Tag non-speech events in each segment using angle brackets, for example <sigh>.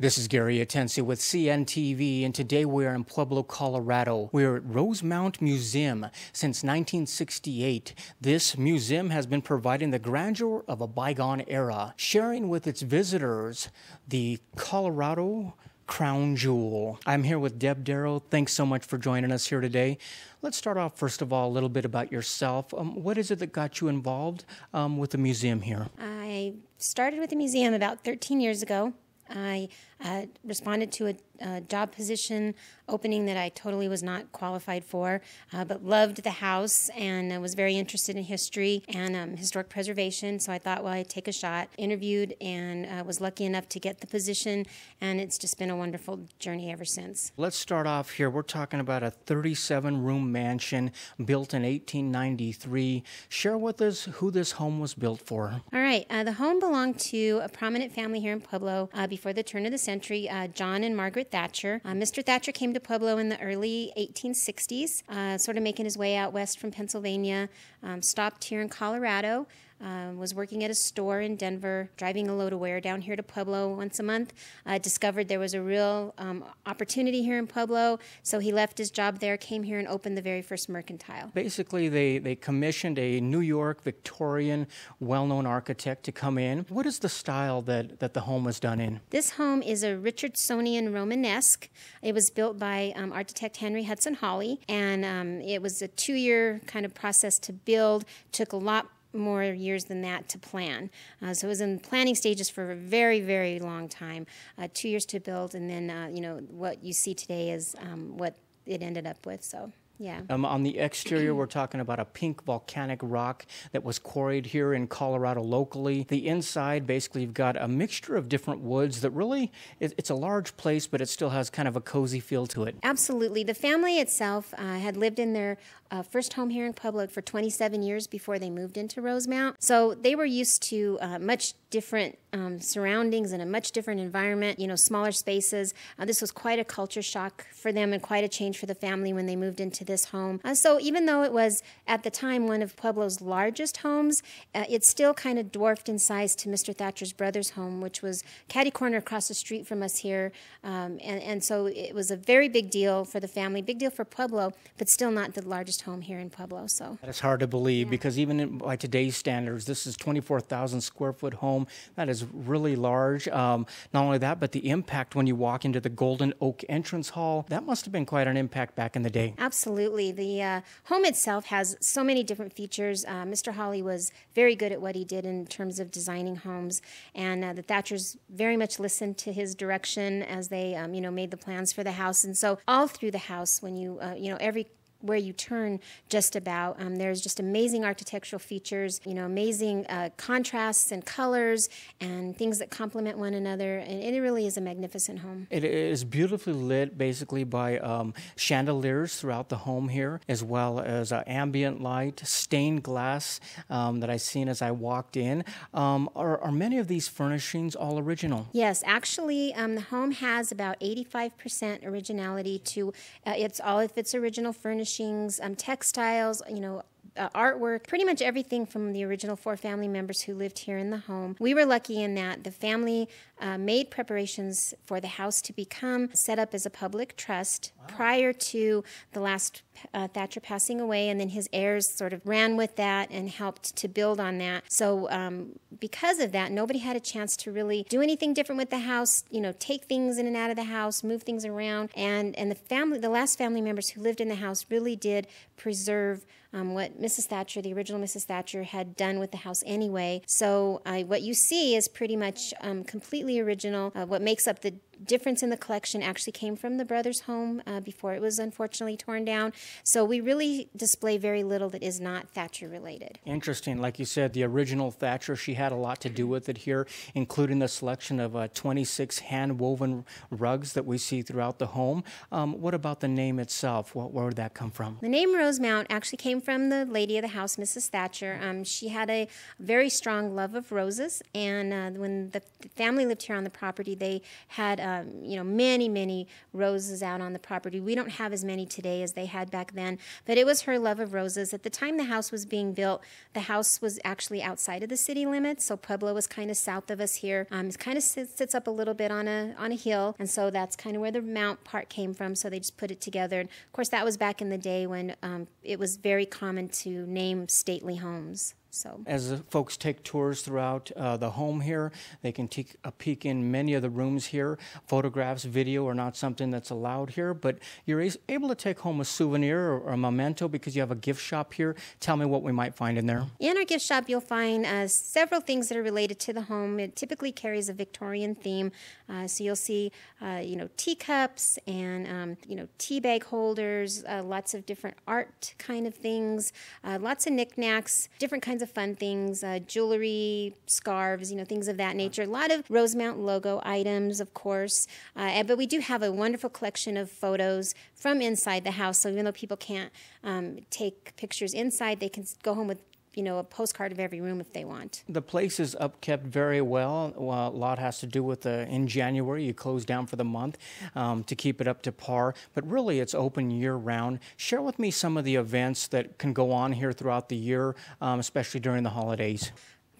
This is Gary Atencio with CNTV, and today we are in Pueblo, Colorado. We're at Rosemount Museum. Since 1968, this museum has been providing the grandeur of a bygone era, sharing with its visitors the Colorado crown jewel. I'm here with Deb Darrow. Thanks so much for joining us here today. Let's start off, first of all, a little bit about yourself. Um, what is it that got you involved um, with the museum here? I started with the museum about 13 years ago. I uh, responded to a, a, job position opening that I totally was not qualified for, uh, but loved the house and uh, was very interested in history and um, historic preservation. So I thought, well, I'd take a shot. Interviewed and uh, was lucky enough to get the position, and it's just been a wonderful journey ever since. Let's start off here. We're talking about a 37 room mansion built in 1893. Share with us who this home was built for. All right. Uh, the home belonged to a prominent family here in Pueblo uh, before the turn of the century, uh, John and Margaret Thatcher. Uh, Mr. Thatcher came to Pueblo in the early 1860s, uh, sort of making his way out west from Pennsylvania, um, stopped here in Colorado. Uh, was working at a store in Denver, driving a load of ware down here to Pueblo once a month. Uh, discovered there was a real um, opportunity here in Pueblo, so he left his job there, came here, and opened the very first mercantile. Basically, they, they commissioned a New York Victorian well known architect to come in. What is the style that, that the home was done in? This home is a Richardsonian Romanesque. It was built by um, architect Henry Hudson Holly, and um, it was a two year kind of process to build, took a lot more years than that to plan. Uh, so it was in planning stages for a very, very long time, uh, two years to build, and then uh, you know what you see today is um, what it ended up with. So. Yeah. Um, on the exterior, we're talking about a pink volcanic rock that was quarried here in Colorado locally. The inside, basically, you've got a mixture of different woods that really, it, it's a large place, but it still has kind of a cozy feel to it. Absolutely. The family itself uh, had lived in their uh, first home here in Pueblo for 27 years before they moved into Rosemount. So they were used to uh, much different um, surroundings and a much different environment, you know, smaller spaces. Uh, this was quite a culture shock for them and quite a change for the family when they moved into this home. Uh, so even though it was at the time one of Pueblo's largest homes, uh, it still kind of dwarfed in size to Mr. Thatcher's brother's home, which was catty corner across the street from us here. Um, and, and so it was a very big deal for the family, big deal for Pueblo, but still not the largest home here in Pueblo. So it's hard to believe yeah. because even in, by today's standards, this is 24,000 square foot home. That is really large. Um, not only that, but the impact when you walk into the Golden Oak entrance hall, that must have been quite an impact back in the day. Absolutely. The uh, home itself has so many different features. Uh, Mr. Holly was very good at what he did in terms of designing homes, and uh, the Thatchers very much listened to his direction as they, um, you know, made the plans for the house. And so all through the house, when you, uh, you know, every where you turn just about. Um, there's just amazing architectural features, you know, amazing uh, contrasts and colors and things that complement one another. And it really is a magnificent home. It is beautifully lit basically by um, chandeliers throughout the home here, as well as uh, ambient light, stained glass um, that I seen as I walked in. Um, are, are, many of these furnishings all original? Yes, actually, um, the home has about 85% originality to uh, it's all of its original furnishings furnishings, um, textiles, you know, uh, artwork, pretty much everything from the original four family members who lived here in the home. We were lucky in that the family uh, made preparations for the house to become set up as a public trust wow. prior to the last uh, Thatcher passing away, and then his heirs sort of ran with that and helped to build on that. So, um, because of that, nobody had a chance to really do anything different with the house. You know, take things in and out of the house, move things around, and and the family, the last family members who lived in the house, really did preserve um, what Mrs. Thatcher, the original Mrs. Thatcher, had done with the house anyway. So, uh, what you see is pretty much um, completely original. Uh, what makes up the difference in the collection actually came from the brothers' home uh, before it was unfortunately torn down. So we really display very little that is not Thatcher related. Interesting. Like you said, the original Thatcher, she had a lot to do with it here, including the selection of uh, 26 hand woven rugs that we see throughout the home. Um, what about the name itself? What, where did that come from? The name Rosemount actually came from the lady of the house, Mrs. Thatcher. Um, she had a very strong love of roses, and uh, when the family lived here on the property, they had uh, um, you know, many, many roses out on the property. We don't have as many today as they had back then, but it was her love of roses. At the time the house was being built, the house was actually outside of the city limits, so Pueblo was kind of south of us here. Um, it kind of sits, sits up a little bit on a on a hill, and so that's kind of where the mount part came from. So they just put it together. And of course, that was back in the day when um, it was very common to name stately homes. So, as folks take tours throughout uh, the home here, they can take a peek in many of the rooms here. Photographs, video are not something that's allowed here, but you're able to take home a souvenir or, a memento because you have a gift shop here. Tell me what we might find in there. In our gift shop, you'll find uh, several things that are related to the home. It typically carries a Victorian theme, uh, so you'll see, uh, you know, teacups and um, you know, tea bag holders, uh, lots of different art kind of things, uh, lots of knickknacks, different kinds kinds of fun things uh, jewelry, scarves, you know, things of that nature. A lot of Rosemount logo items, of course. Uh, but we do have a wonderful collection of photos from inside the house. So even though people can't um, take pictures inside, they can go home with you know, a postcard of every room if they want. The place is upkept very well. well a lot has to do with the, in January, you close down for the month um, to keep it up to par, but really it's open year round. Share with me some of the events that can go on here throughout the year, um, especially during the holidays.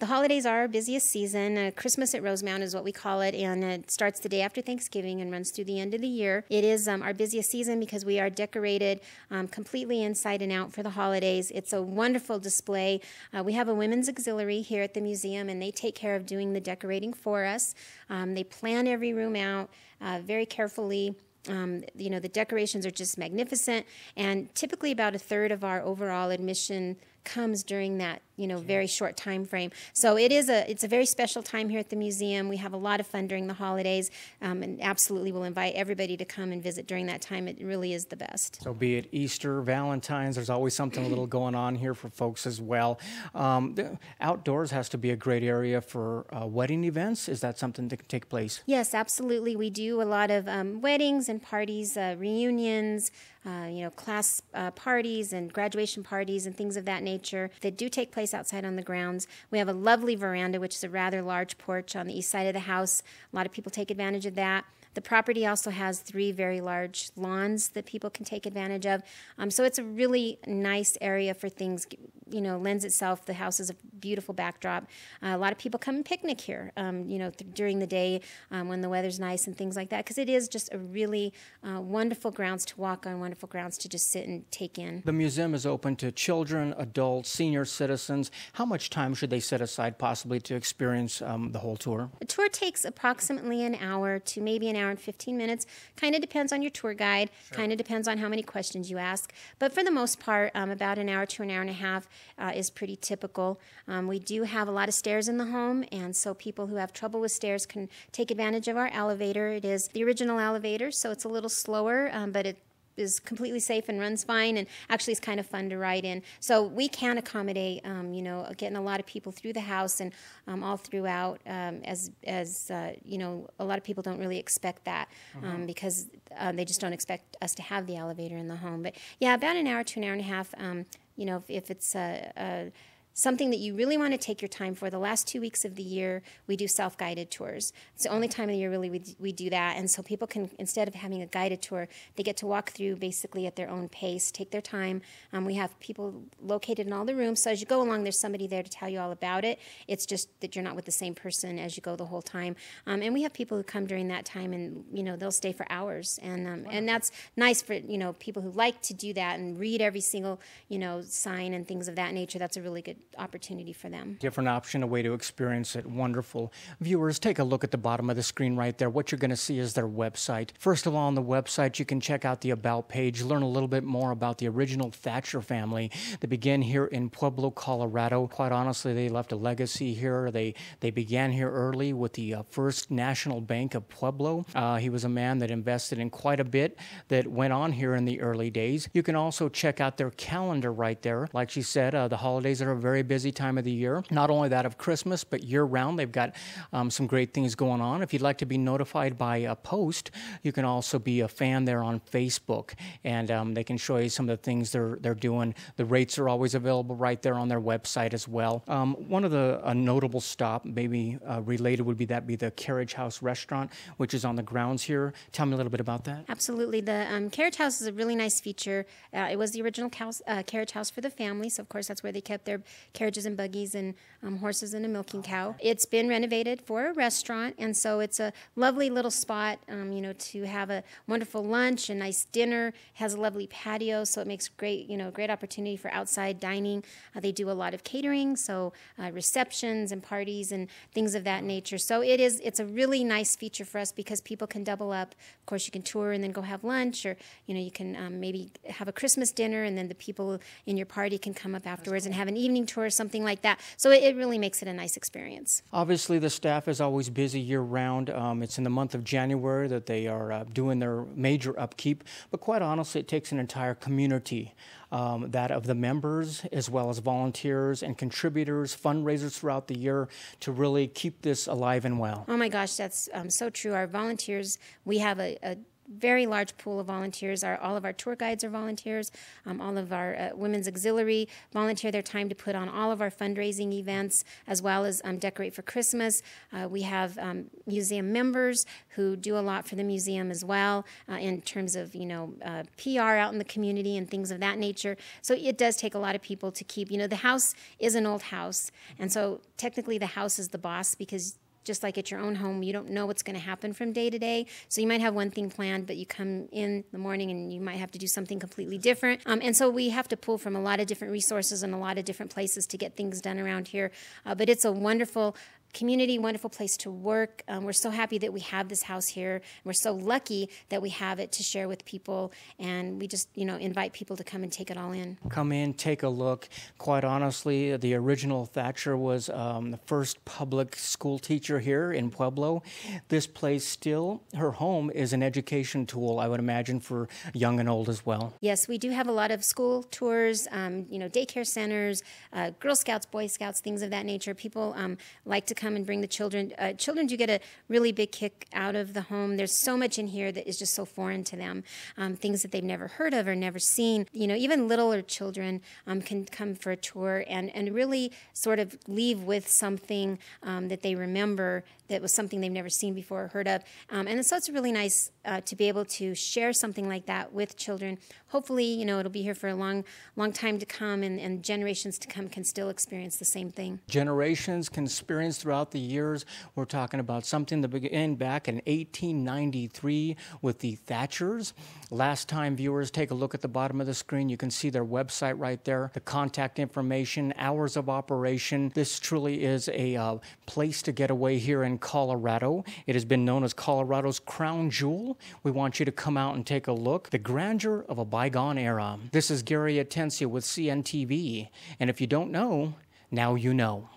The holidays are our busiest season. Uh, Christmas at Rosemount is what we call it, and it starts the day after Thanksgiving and runs through the end of the year. It is um, our busiest season because we are decorated um, completely inside and out for the holidays. It's a wonderful display. Uh, we have a women's auxiliary here at the museum, and they take care of doing the decorating for us. Um, they plan every room out uh, very carefully. Um, you know, the decorations are just magnificent, and typically about a third of our overall admission comes during that you know very short time frame so it is a it's a very special time here at the museum. We have a lot of fun during the holidays um, and absolutely will invite everybody to come and visit during that time. It really is the best. So be it easter valentine's there's always something a little <clears throat> going on here for folks as well. Um, outdoors has to be a great area for uh, wedding events. Is that something that can take place? Yes absolutely. We do a lot of um, weddings and parties uh, reunions uh, you know, class uh, parties and graduation parties and things of that nature that do take place outside on the grounds. We have a lovely veranda, which is a rather large porch on the east side of the house. A lot of people take advantage of that. The property also has three very large lawns that people can take advantage of. Um, so it's a really nice area for things, you know, lends itself. The house is a beautiful backdrop. Uh, a lot of people come and picnic here, um, you know, th- during the day um, when the weather's nice and things like that, because it is just a really uh, wonderful grounds to walk on, wonderful grounds to just sit and take in. The museum is open to children, adults, senior citizens. How much time should they set aside possibly to experience um, the whole tour? The tour takes approximately an hour to maybe an hour and 15 minutes. Kind of depends on your tour guide, sure. kind of depends on how many questions you ask. But for the most part, um, about an hour to an hour and a half uh, is pretty typical. Um, we do have a lot of stairs in the home, and so people who have trouble with stairs can take advantage of our elevator. It is the original elevator, so it's a little slower, um, but it is completely safe and runs fine and actually is kind of fun to ride in. So we can accommodate, um, you know, getting a lot of people through the house and um, all throughout. Um, as as uh, you know, a lot of people don't really expect that uh-huh. because uh, they just don't expect us to have the elevator in the home. But yeah, about an hour to an hour and a half. Um, you know, if, if it's a, a something that you really want to take your time for. The last two weeks of the year, we do self guided tours. It's the only time of the year really we, we do that. And so people can, instead of having a guided tour, they get to walk through basically at their own pace, take their time. Um, we have people located in all the rooms. So as you go along, there's somebody there to tell you all about it. It's just that you're not with the same person as you go the whole time. Um, and we have people who come during that time and, you know, they'll stay for hours. And, um, and that's nice for, you know, people who like to do that and read every single, you know, sign and things of that nature. That's a really good opportunity for them. Different option, a way to experience it. Wonderful. Viewers, take a look at the bottom of the screen right there. What you're going to see is their website. First of all, on the website, you can check out the About page, learn a little bit more about the original Thatcher family that began here in Pueblo, Colorado. Quite honestly, they left a legacy here. They, they began here early with the uh, First National Bank of Pueblo. Uh, he was a man that invested in quite a bit that went on here in the early days. You can also check out their calendar right there. Like she said, uh, the holidays are very very busy time of the year. Not only that of Christmas, but year round, they've got um, some great things going on. If you'd like to be notified by a post, you can also be a fan there on Facebook, and um, they can show you some of the things they're they're doing. The rates are always available right there on their website as well. Um, one of the a notable stop, maybe uh, related, would be that be the Carriage House Restaurant, which is on the grounds here. Tell me a little bit about that. Absolutely, the um, Carriage House is a really nice feature. Uh, it was the original house, uh, carriage house for the family, so of course that's where they kept their carriages and buggies and um, horses and a milking cow. It's been renovated for a restaurant, and so it's a lovely little spot, um, you know, to have a wonderful lunch, a nice dinner. Has a lovely patio, so it makes great, you know, great opportunity for outside dining. Uh, they do a lot of catering, so uh, receptions and parties and things of that nature. So it is, it's a really nice feature for us because people can double up. Of course, you can tour and then go have lunch, or you know, you can um, maybe have a Christmas dinner, and then the people in your party can come up afterwards and have an evening tour or something like that. So it, it really makes it a nice experience. Obviously, the staff is always busy year round. Um, it's in the month of January that they are uh, doing their major upkeep, but quite honestly, it takes an entire community. Um, that of the members as well as volunteers and contributors, fundraisers throughout the year to really keep this alive and well. Oh my gosh, that's um, so true. Our volunteers, we have a, a very large pool of volunteers. Our, all of our tour guides are volunteers. Um, all of our uh, women's auxiliary volunteer their time to put on all of our fundraising events as well as um, decorate for Christmas. Uh, we have um, museum members who do a lot for the museum as well uh, in terms of you know uh, PR out in the community and things of that nature. So it does take a lot of people to keep. You know, the house is an old house, and so technically the house is the boss because just like at your own home, you don't know what's going to happen from day to day. So you might have one thing planned, but you come in the morning and you might have to do something completely different. Um, and so we have to pull from a lot of different resources and a lot of different places to get things done around here. Uh, but it's a wonderful community, wonderful place to work. Um, we're so happy that we have this house here. We're so lucky that we have it to share with people, and we just you know invite people to come and take it all in. Come in, take a look. Quite honestly, the original Thatcher was um, the first public school teacher here in Pueblo. This place still, her home is an education tool, I would imagine, for young and old as well. Yes, we do have a lot of school tours, um, you know, daycare centers, uh, Girl Scouts, Boy Scouts, things of that nature. People um, like to come and bring the children. Uh, children do get a really big kick out of the home. There's so much in here that is just so foreign to them, um, things that they've never heard of or never seen. You know, even littler children um, can come for a tour and, and really sort of leave with something um, that they remember that was something they've never seen before or heard of. Um, and so it's really nice uh, to be able to share something like that with children. Hopefully, you know, it'll be here for a long, long time to come, and, and generations to come can still experience the same thing. Generations can experience throughout the years. We're talking about something that began back in 1893 with the Thatchers. Last time viewers take a look at the bottom of the screen, you can see their website right there, the contact information, hours of operation. This truly is a uh, place to get away here in Colorado. It has been known as Colorado's crown jewel. We want you to come out and take a look. The grandeur of a bygone era. This is Gary Atencio with CNTV. And if you don't know, now you know.